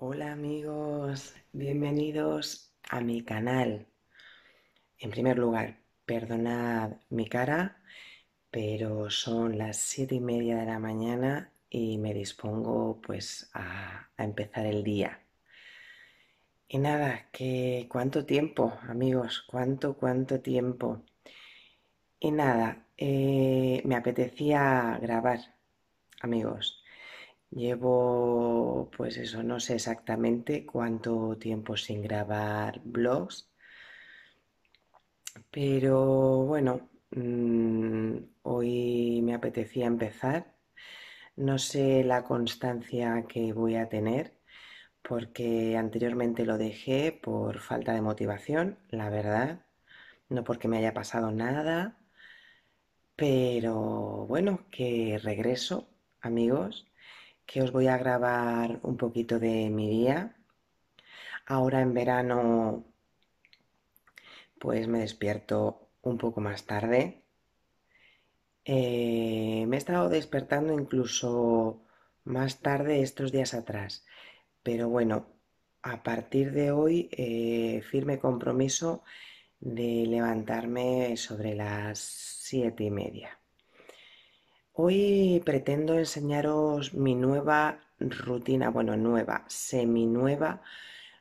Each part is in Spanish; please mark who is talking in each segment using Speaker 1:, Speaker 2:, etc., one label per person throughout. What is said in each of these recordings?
Speaker 1: Hola amigos, bienvenidos a mi canal. En primer lugar, perdonad mi cara, pero son las siete y media de la mañana y me dispongo pues a, empezar el día. Y nada, que cuánto tiempo, amigos, cuánto, cuánto tiempo. Y nada, eh, me apetecía grabar, amigos. Llevo, pues eso, no sé exactamente cuánto tiempo sin grabar vlogs, pero bueno, mm, hoy me apetecía empezar. No sé la constancia que voy a tener, porque anteriormente lo dejé por falta de motivación, la verdad, no porque me haya pasado nada, pero bueno, que regreso, amigos que os voy a grabar un poquito de mi día. Ahora en verano pues me despierto un poco más tarde. Eh, me he estado despertando incluso más tarde estos días atrás. Pero bueno, a partir de hoy eh, firme compromiso de levantarme sobre las siete y media. Hoy pretendo enseñaros mi nueva rutina, bueno, nueva, semi-nueva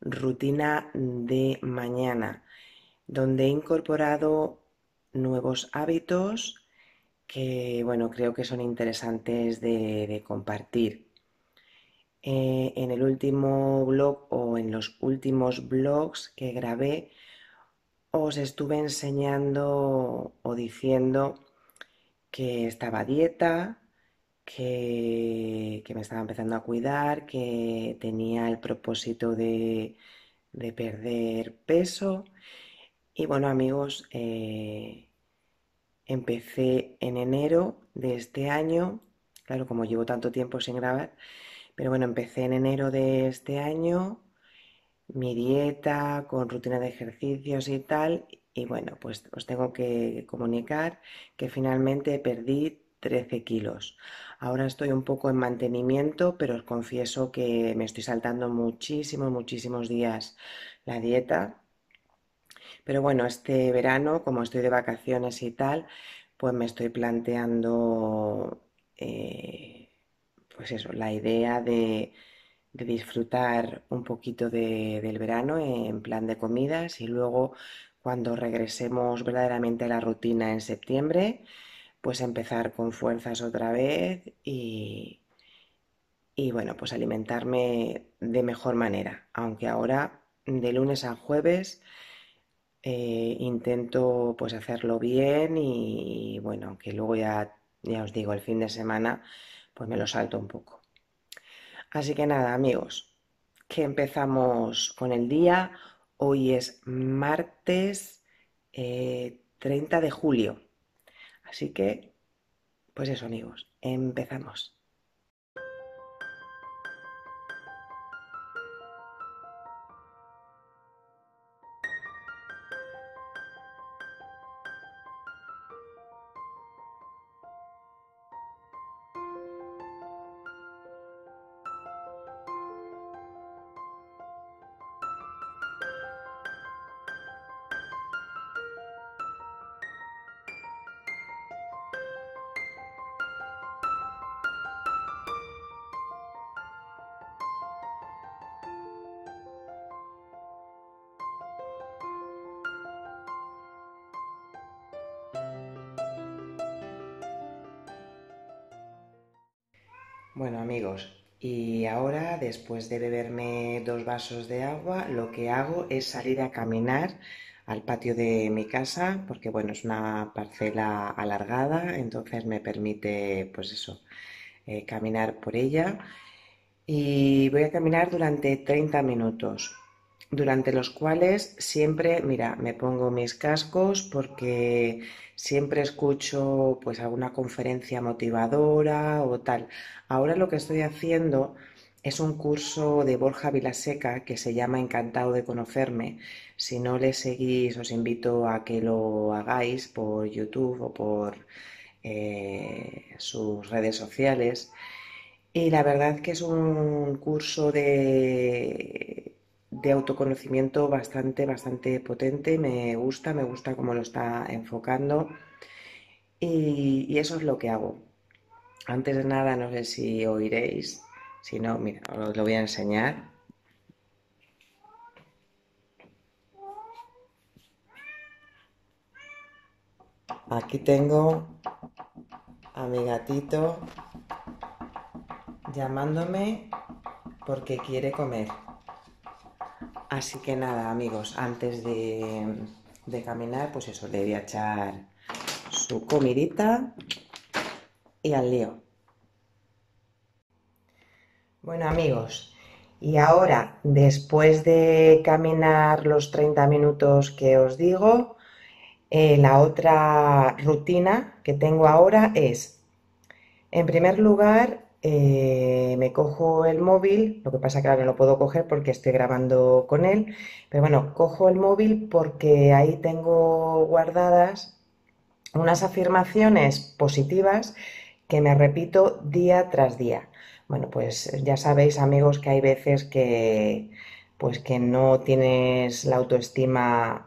Speaker 1: rutina de mañana, donde he incorporado nuevos hábitos que, bueno, creo que son interesantes de, compartir. Eh, en el último blog o en los últimos blogs que grabé, os estuve enseñando o diciendo que estaba dieta, que, me estaba empezando a cuidar, que tenía el propósito de, perder peso. Y bueno amigos, eh, empecé en enero de este año, claro, como llevo tanto tiempo sin grabar, pero bueno, empecé en enero de este año mi dieta con rutina de ejercicios y tal, y bueno, pues os tengo que comunicar que finalmente perdí 13 kilos. Ahora estoy un poco en mantenimiento, pero os confieso que me estoy saltando muchísimos, muchísimos días la dieta. Pero bueno, este verano, como estoy de vacaciones y tal, pues me estoy planteando, eh, pues eso, la idea de, disfrutar un poquito del verano en plan de comidas y luego cuando regresemos verdaderamente a la rutina en septiembre, pues empezar con fuerzas otra vez y, y bueno, pues alimentarme de mejor manera, aunque ahora de lunes a jueves eh, intento pues hacerlo bien y bueno, aunque luego ya, ya os digo, el fin de semana pues me lo salto un poco. Así que nada, amigos, que empezamos con el día. Hoy es martes 30 eh, de julio. Así que, pues eso amigos, empezamos. Bueno amigos, y ahora después de beberme dos vasos de agua, lo que hago es salir a caminar al patio de mi casa, porque bueno, es una parcela alargada, entonces me permite pues eso, eh, caminar por ella. Y voy a caminar durante 30 minutos durante los cuales siempre, mira, me pongo mis cascos porque siempre escucho pues alguna conferencia motivadora o tal. Ahora lo que estoy haciendo es un curso de Borja Vilaseca que se llama Encantado de conocerme. Si no le seguís, os invito a que lo hagáis por YouTube o por eh, sus redes sociales. Y la verdad que es un curso de, de autoconocimiento bastante, bastante potente. Me gusta, me gusta cómo lo está enfocando. Y, y eso es lo que hago. Antes de nada, no sé si oiréis. Si no, mira, os lo voy a enseñar. Aquí tengo a mi gatito llamándome porque quiere comer. Así que nada, amigos, antes de, de caminar, pues eso, le voy a echar su comidita y al lío. Bueno, amigos, y ahora, después de caminar los 30 minutos que os digo, eh, la otra rutina que tengo ahora es, en primer lugar, eh, me cojo el móvil, lo que pasa que ahora no lo puedo coger porque estoy grabando con él, pero bueno, cojo el móvil porque ahí tengo guardadas unas afirmaciones positivas que me repito día tras día. Bueno, pues ya sabéis, amigos, que hay veces que pues que no tienes la autoestima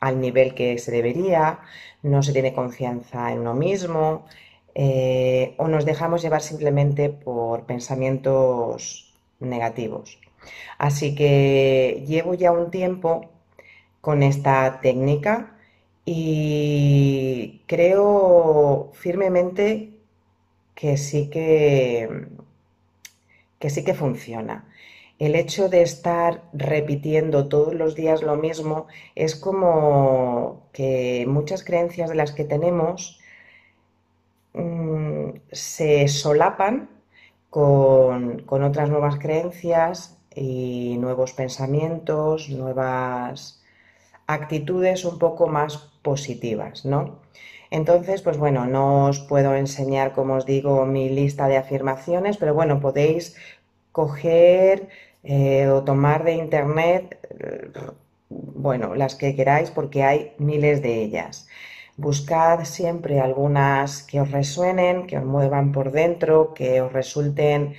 Speaker 1: al nivel que se debería, no se tiene confianza en uno mismo, eh, o nos dejamos llevar simplemente por pensamientos negativos. Así que llevo ya un tiempo con esta técnica y creo firmemente que sí que, que sí que funciona. El hecho de estar repitiendo todos los días lo mismo es como que muchas creencias de las que tenemos se solapan con, con otras nuevas creencias y nuevos pensamientos, nuevas actitudes un poco más positivas, ¿no? Entonces, pues bueno, no os puedo enseñar, como os digo, mi lista de afirmaciones, pero bueno, podéis coger eh, o tomar de internet, bueno, las que queráis porque hay miles de ellas. Buscad siempre algunas que os resuenen, que os muevan por dentro, que os resulten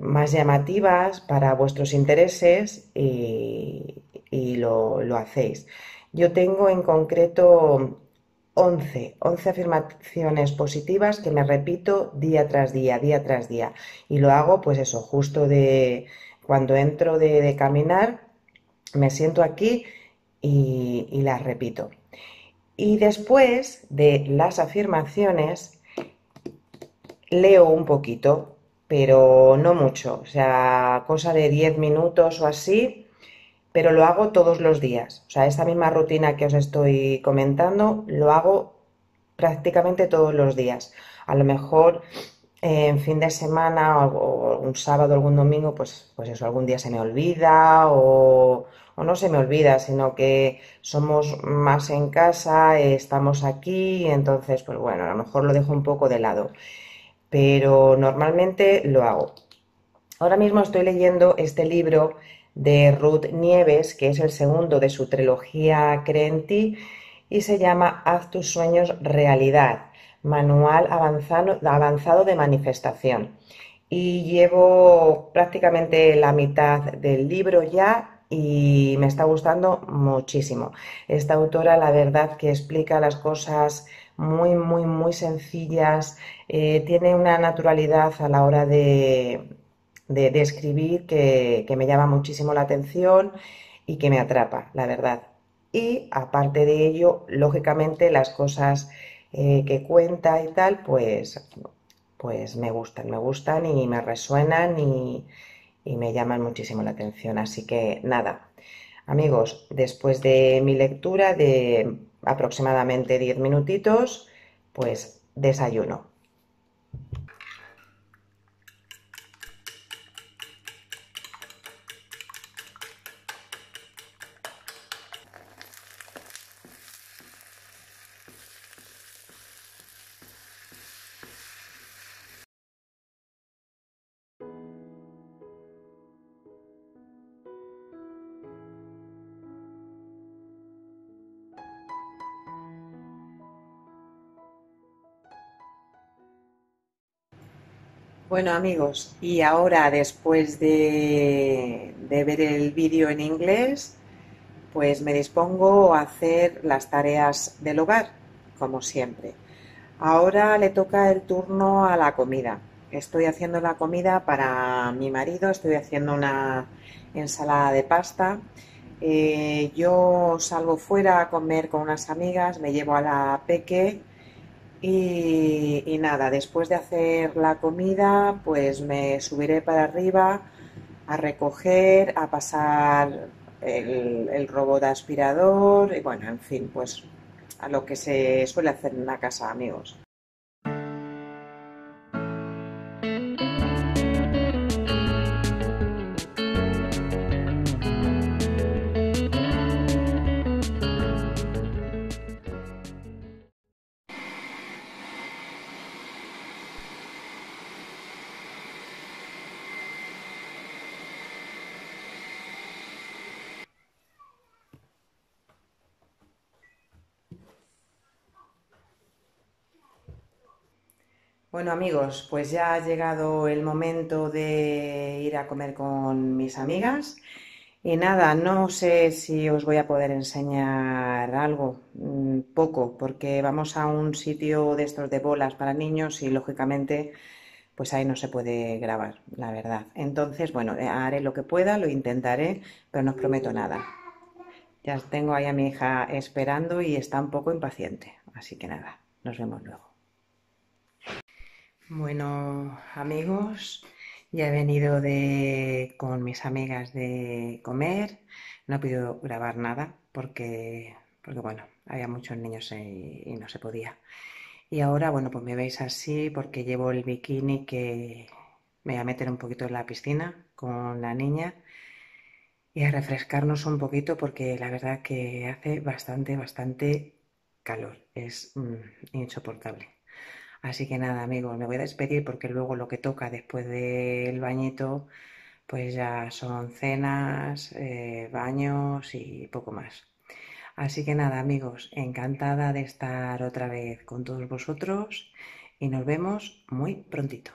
Speaker 1: más llamativas para vuestros intereses y, lo, lo hacéis. Yo tengo en concreto 11, 11 afirmaciones positivas que me repito día tras día, día tras día. Y lo hago, pues eso, justo de cuando entro de, caminar, me siento aquí y las repito. Y después de las afirmaciones, leo un poquito, pero no mucho, o sea, cosa de 10 minutos o así, pero lo hago todos los días. O sea, esta misma rutina que os estoy comentando, lo hago prácticamente todos los días. A lo mejor en fin de semana o, un sábado algún domingo, pues, pues eso, algún día se me olvida o, o, no se me olvida, sino que somos más en casa, estamos aquí, entonces, pues bueno, a lo mejor lo dejo un poco de lado. Pero normalmente lo hago. Ahora mismo estoy leyendo este libro de Ruth Nieves, que es el segundo de su trilogía Cree y se llama Haz tus sueños realidad, manual avanzado, avanzado de manifestación. Y llevo prácticamente la mitad del libro ya y me está gustando muchísimo. Esta autora, la verdad, que explica las cosas muy, muy, muy sencillas, eh, tiene una naturalidad a la hora de, de, escribir que, me llama muchísimo la atención y que me atrapa, la verdad. Y aparte de ello, lógicamente las cosas eh, que cuenta y tal, pues, pues me gustan, me gustan y me resuenan y, y me llaman muchísimo la atención. Así que nada, amigos, después de mi lectura de aproximadamente 10 minutitos, pues desayuno. Bueno amigos, y ahora después de, de ver el vídeo en inglés, pues me dispongo a hacer las tareas del hogar, como siempre. Ahora le toca el turno a la comida. Estoy haciendo la comida para mi marido, estoy haciendo una ensalada de pasta. Eh, yo salgo fuera a comer con unas amigas, me llevo a la peque y, nada, después de hacer la comida, pues me subiré para arriba a recoger, a pasar el, el robot aspirador y bueno, en fin, pues a lo que se suele hacer en una casa, amigos. Bueno amigos, pues ya ha llegado el momento de ir a comer con mis amigas y nada, no sé si os voy a poder enseñar algo, mm, poco, porque vamos a un sitio de estos de bolas para niños y lógicamente pues ahí no se puede grabar, la verdad. Entonces, bueno, haré lo que pueda, lo intentaré, pero no os prometo nada. Ya tengo ahí a mi hija esperando y está un poco impaciente, así que nada, nos vemos luego. Bueno, amigos, ya he venido de, con mis amigas de comer. No he podido grabar nada porque, porque bueno, había muchos niños y, no se podía. Y ahora, bueno, pues me veis así porque llevo el bikini que me voy a meter un poquito en la piscina con la niña y a refrescarnos un poquito porque la verdad que hace bastante, bastante calor. Es mm, insoportable. Así que nada, amigos, me voy a despedir porque luego lo que toca después del bañito, pues ya son cenas, eh, baños y poco más. Así que nada, amigos, encantada de estar otra vez con todos vosotros y nos vemos muy prontito.